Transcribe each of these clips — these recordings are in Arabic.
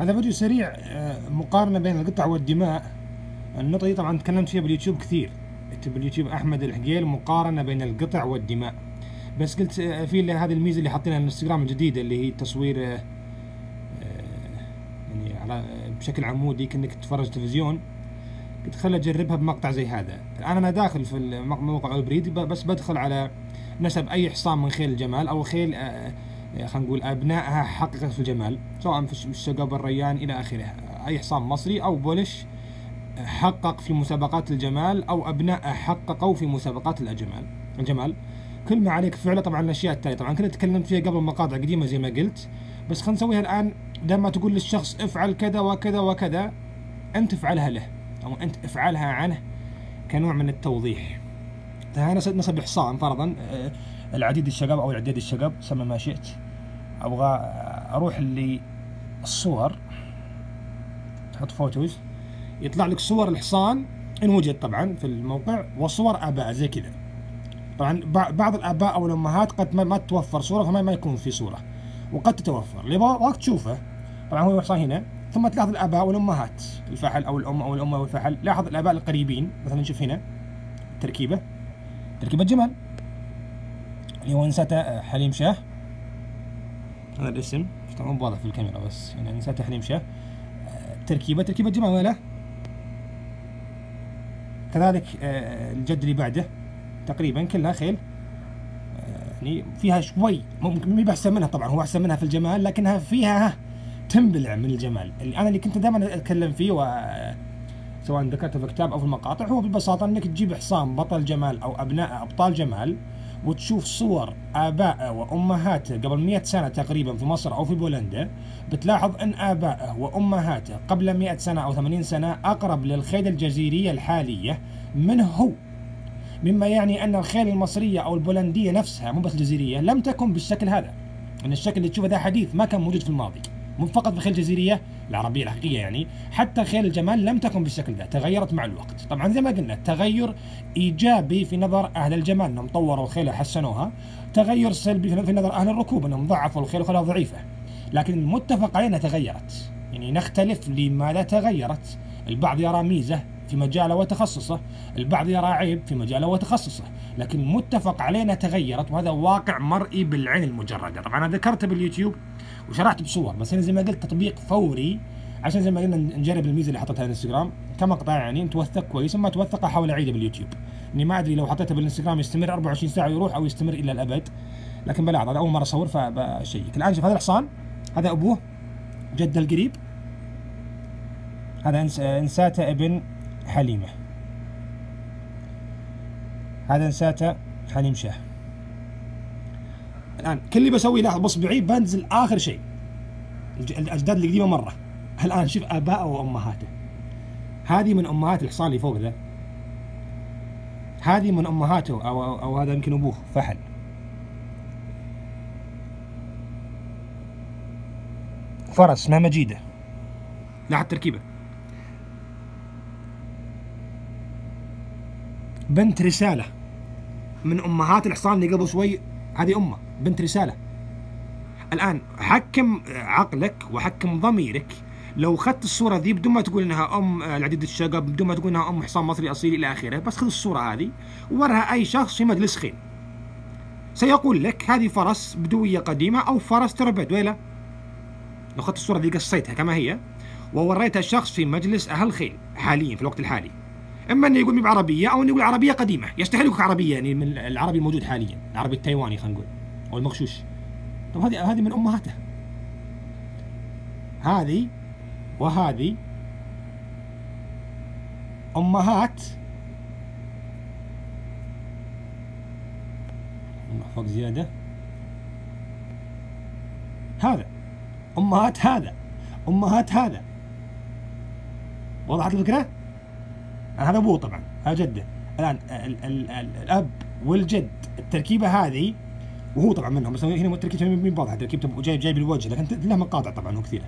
هذا فيديو سريع آه، مقارنة بين القطع والدماء. النقطة دي طبعا تكلمت فيها باليوتيوب كثير. اكتب باليوتيوب أحمد الحقيل مقارنة بين القطع والدماء. بس قلت آه، في هذه الميزة اللي حاطينها الإنستغرام الجديدة اللي هي تصوير آه، يعني على بشكل عمودي كأنك تتفرج تلفزيون. قلت خل أجربها بمقطع زي هذا. الآن أنا داخل في موقع البريد بس بدخل على نسب أي حصان من خيل الجمال أو خيل خلينا نقول أبنائها حققت في الجمال سواء في الش- الشقب الريان إلى آخره. أي حصان مصري أو بولش حقق في مسابقات الجمال أو أبنائه حققوا في مسابقات الجمال الجمال. كل ما عليك فعله طبعا الأشياء التالية. طبعا كنا تكلمت فيها قبل مقاطع قديمة زي ما قلت بس خلينا نسويها الآن. لما تقول للشخص افعل كذا وكذا وكذا أنت افعلها له أو أنت افعلها عنه كنوع من التوضيح. نصب نصب حصان فرضا آه، العديد الشقب أو العديد الشقب سمى ما شئت. أبغى آه، أروح للصور. تحط فوتوز يطلع لك صور الحصان إن وجد طبعا في الموقع وصور آباء زي كذا. طبعا بع- بعض الآباء أو الأمهات قد ما, تتوفر صورة فما ما يكون في صورة. وقد تتوفر. اللي يبغاك تشوفه. طبعا هو الحصان هنا ثم تلاحظ الآباء والأمهات. الفحل أو الأم أو الأم أو الفحل. لاحظ الآباء القريبين. مثلا نشوف هنا. تركيبة. تركيبة جمل اللي هو حليم شاه. هذا الاسم. مو واضح في الكاميرا بس. يعني تركيبة. تركيبة جمل ولا؟ لا؟ كذلك آه، الجد اللي بعده. تقريبا كلها خيل. آه، يعني فيها شوي. ممكن مي بأحسن منها طبعا. هو أحسن منها في الجمال لكنها فيها تنبلع من الجمال. اللي أنا اللي كنت دائما أتكلم فيه و سواء ذكرته في كتاب أو في المقاطع هو ببساطة أنك تجيب حصان بطل جمال أو أبناء أبطال جمال. وتشوف صور آبائه وأمهاته قبل 100 سنة تقريبا في مصر أو في بولندا بتلاحظ أن آبائه وأمهاته قبل 100 سنة أو 80 سنة أقرب للخيل الجزيرية الحالية منه هو. مما يعني أن الخيل المصرية أو البولندية نفسها مو بس الجزيرية لم تكن بالشكل هذا. أن الشكل اللي تشوفه ذا حديث ما كان موجود في الماضي. مو فقط الخيل الجزيرية العربية الحقيقية يعني حتى خيل الجمال لم تكن بالشكل ذا تغيرت مع الوقت. طبعا زي ما قلنا تغير إيجابي في نظر أهل الجمال أنهم طوروا الخيل وحسنوها. تغير سلبي في نظر أهل الركوب أنهم ضعفوا الخيل وخلوها ضعيفة. لكن المتفق عليه أنها تغيرت. يعني نختلف لماذا تغيرت. البعض يرى ميزة في مجاله وتخصصه البعض يرى عيب في مجاله وتخصصه. لكن المتفق علينا تغيرت وهذا واقع مرئي بالعين المجردة. طبعا أنا ذكرته باليوتيوب وشرحت بصور بس أنا زي ما قلت تطبيق فوري عشان زي ما قلنا نجرب الميزة اللي حطيتها الإنستغرام. كمقطع يعني توثق كويس أما توثق أحاول أعيده باليوتيوب. إني ما أدري لو حطيته بالإنستغرام يستمر 24 ساعة ويروح أو يستمر إلى الأبد لكن بلاحظ هذا أول مرة أصور فبشيك. الآن شوف هذا الحصان هذا أبوه جدة القريب. هذا إنساته ابن حليمة. هذا انساته حليم شاه. الآن كل اللي بسويه لاحظ باصبعي بنزل آخر شيء. الأجداد القديمه مرة. الآن شوف ابائه وأمهاته. هذه من أمهات الحصان اللي فوق ذا. هذه من أمهاته أو أو, أو هذا يمكن أبوه فحل فرس اسمها مجيده. لاحظ تركيبة. بنت رسالة. من أمهات الحصان اللي قبل شوي هذه أمة بنت رسالة. الآن حكم عقلك وحكم ضميرك. لو أخذت الصورة ذي بدون ما تقول إنها أم العديد الشقب بدون ما تقول إنها أم حصان مصري اصيل إلى آخره بس خذ الصورة هذه وورها أي شخص في مجلس خيل سيقول لك هذه فرس بدوية قديمة أو فرس تربد ولا لو أخذت الصورة ذي قصيتها كما هي ووريتها الشخص في مجلس أهل خيل حاليا في الوقت الحالي. إما انه يقول بعربية أو انه يقول عربية قديمة. يستحيل يكون عربية يعني من العربي الموجود حاليا العربي التايواني خلينا نقول أو المغشوش. طب هذه هذه من أمهاته. هذه وهذه أمهات. فوق زيادة. هذا. أمهات هذا. أمهات هذا. وضحت الفكرة؟ هذا ابوه طبعا هذا جده الآن ال ال ال الأب والجد التركيبة هذه وهو طبعا منهم بس هنا تركيبته مين واضحة؟ تركيبته جايب جايب الوجه لكن له مقاطع طبعا هو كثيرة.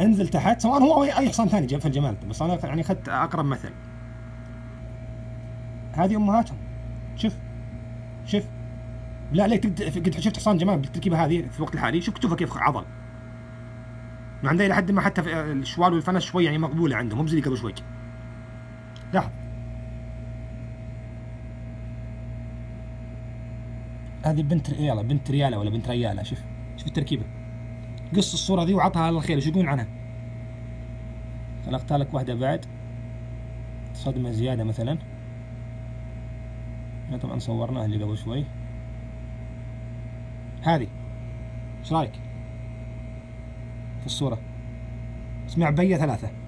انزل تحت سواء هو أو اي حصان ثاني جاب في الجمال بس أنا يعني أخذت أقرب مثل. هذه أمهاتهم. شوف شوف. لا عليك قد شفت حصان جمال بالتركيبة هذه في الوقت الحالي؟ شوف كتوفه كيف عضل. مع عندها إلى حد ما حتى الشوال والفنس شوي يعني مقبولة عندهم مو زي قبل شوي. لاحظ هذه بنت ريالة بنت ريالة ولا بنت ريالة؟ شوف شوف التركيبة. قص الصورة ذي وعطها على الخير شو يقولون عنها؟ خلقت لك واحدة بعد. صدمة زيادة مثلا. طبعا صورناها اللي قبل شوي. هذه إيش رأيك؟ في الصورة. اسمها عبية ثلاثة.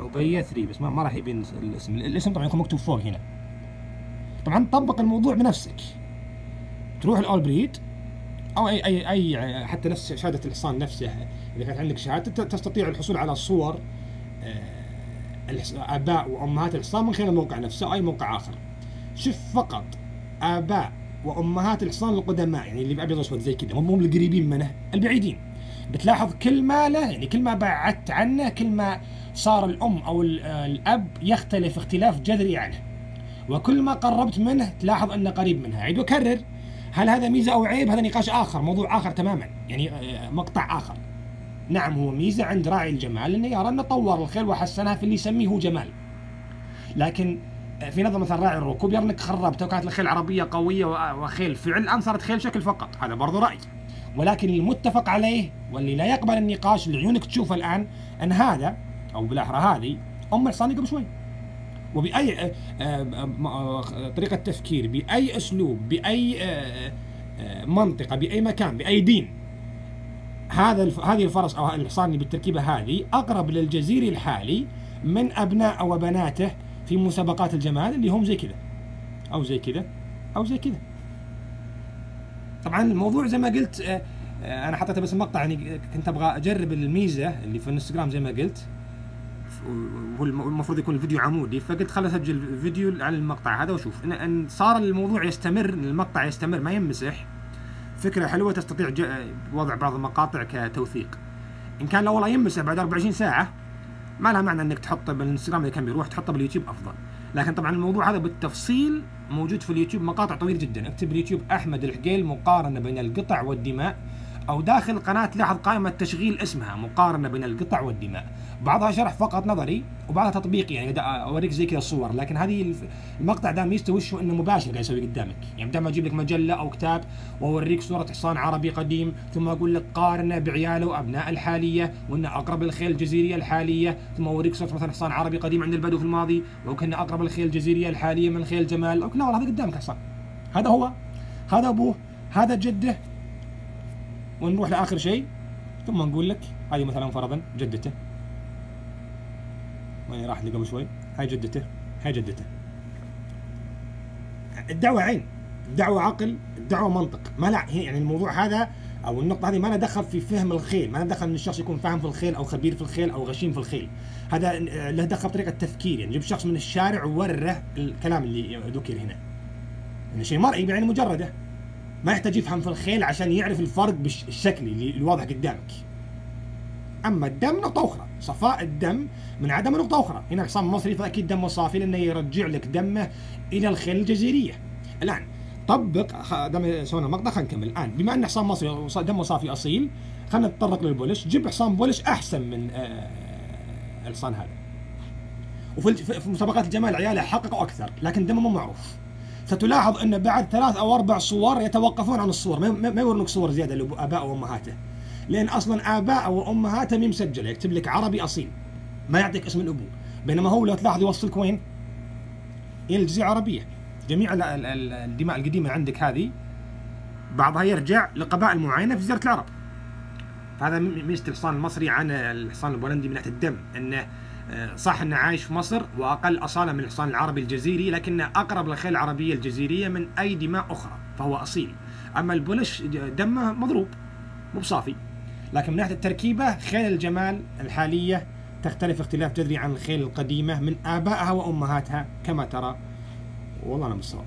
عبية ثري بس ما, ما راح يبين الاسم. الاسم طبعا يكون مكتوب فوق هنا. طبعا طبق الموضوع بنفسك. تروح الأول بريد أو اي اي أي حتى نفس شهادة الحصان نفسه إذا كانت عندك شهادة تستطيع الحصول على صور آه، آباء وأمهات الحصان من خلال الموقع نفسه أو أي موقع آخر. شوف فقط آباء وأمهات الحصان القدماء يعني اللي بأبيض وأسود زي كذا هم القريبين منه البعيدين. بتلاحظ كل ما له يعني كل ما بعدت عنه كل ما صار الأم أو الأب يختلف اختلاف جذري عنه. وكل ما قربت منه تلاحظ أنه قريب منها. عيد وكرر. هل هذا ميزة أو عيب؟ هذا نقاش آخر موضوع آخر تماما. يعني آه، مقطع آخر. نعم هو ميزة عند راعي الجمال إنه يرى أنه طور الخيل وحسنها في اللي يسميه هو جمال. لكن آه، في نظر مثلا راعي الركوب يرى أنك خربته وكانت الخيل عربية قوية وخيل. فعل الآن صارت خيل شكل فقط. هذا برضو رأي. ولكن المتفق عليه واللي لا يقبل النقاش اللي عيونك تشوفه الآن أن هذا أو بالأحرى هذه ام الحصاني قبل شوي. وبأي آه، آه، آه، طريقة تفكير بأي أسلوب بأي منطقة بأي مكان بأي دين. هذا هذه الفرس أو الحصان اللي بالتركيبة هذه أقرب للجزيري الحالي من أبناء وبناته في مسابقات الجمال اللي هم زي كذا. أو زي كذا أو زي كذا. طبعا الموضوع زي ما قلت أنا حطيته بس مقطع يعني كنت أبغى أجرب الميزة اللي في الإنستغرام زي ما قلت. هو المفروض يكون الفيديو عمودي فقلت خل اسجل فيديو على المقطع هذا وأشوف. ان, صار الموضوع يستمر المقطع يستمر ما ينمسح فكرة حلوة تستطيع وضع بعض المقاطع كتوثيق. إن كان لو والله ينمسح بعد 24 ساعة ما لها معنى إنك تحطه بالإنستغرام إذا كان بيروح تحطه باليوتيوب أفضل. لكن طبعا الموضوع هذا بالتفصيل موجود في اليوتيوب مقاطع طويل جدا. اكتب باليوتيوب أحمد الحقيل مقارنة بين القطع والدماء. أو داخل القناه لاحظ قائمة تشغيل اسمها مقارنة بين القطع والدماء. بعضها شرح فقط نظري وبعضها تطبيقي يعني أوريك زي كذا الصور لكن هذه المقطع ده ميزته وش إنه مباشر قاعد يسوي قدامك. يعني بدل ما أجيب لك مجلة أو كتاب وأوريك صورة حصان عربي قديم ثم أقول لك قارنه بعياله وابناء الحالية وإنه أقرب الخيل الجزيرية الحالية ثم أوريك صورة مثلا حصان عربي قديم عند البدو في الماضي وكنا أقرب الخيل الجزيرية الحالية من خيل جمال. لا والله هذا قدامك حصان. هذا هو. هذا أبوه. هذا جده. ونروح لآخر شيء. ثم نقول لك هذه مثلا فرضا جدته. وين راح لي قبل شوي؟ هاي جدته. هاي جدته. الدعوة عين. الدعوة عقل. الدعوة منطق. ما لا يعني الموضوع هذا أو النقطة هذه ما لها دخل في فهم الخيل. ما لها دخل إن الشخص يكون فاهم في الخيل أو خبير في الخيل أو غشيم في الخيل. هذا له دخل بطريقة تفكير. يعني جيب شخص من الشارع ووره الكلام اللي ذكر هنا. يعني شيء مرئي بعين مجردة. ما يحتاج يفهم في الخيل عشان يعرف الفرق بالشكل اللي الواضح قدامك. أما الدم نقطة أخرى. صفاء الدم من عدم نقطة أخرى. هنا حصان مصري فأكيد دمه صافي لأنه يرجع لك دمه إلى الخيل الجزيرية. الآن طبق دم سوينا المقطع خلينا نكمل. الآن بما ان حصان مصري دمه صافي أصيل خلينا نتطرق للبولش. جيب حصان بولش أحسن من آه الحصان هذا. وفي في مسابقات الجمال عياله حققوا أكثر لكن دمه مو معروف. ستلاحظ أن بعد ثلاث أو أربع صور يتوقفون عن الصور. ما يورونك صور زيادة لأباء وأمهاته. لأن أصلا آباء وامهاته مي مسجله يكتب لك عربي أصيل. ما يعطيك اسم الأبو. بينما هو لو تلاحظ يوصلك وين؟ إلى الجزيرة العربية. جميع الدماء القديمة عندك هذه بعضها يرجع لقبائل معينة في جزيرة العرب. هذا ميزه الحصان المصري عن الحصان البولندي من ناحية الدم. آه، صح انه عايش في مصر وأقل أصاله من الحصان العربي الجزيري لكنه أقرب للخيل العربية الجزيرية من أي دماء أخرى فهو أصيل. أما البولش دمه مضروب مو بصافي. لكن من ناحية التركيبة خيل الجمال الحالية تختلف اختلاف جذري عن الخيل القديمة من آبائها وأمهاتها كما ترى. والله أنا بالصواب.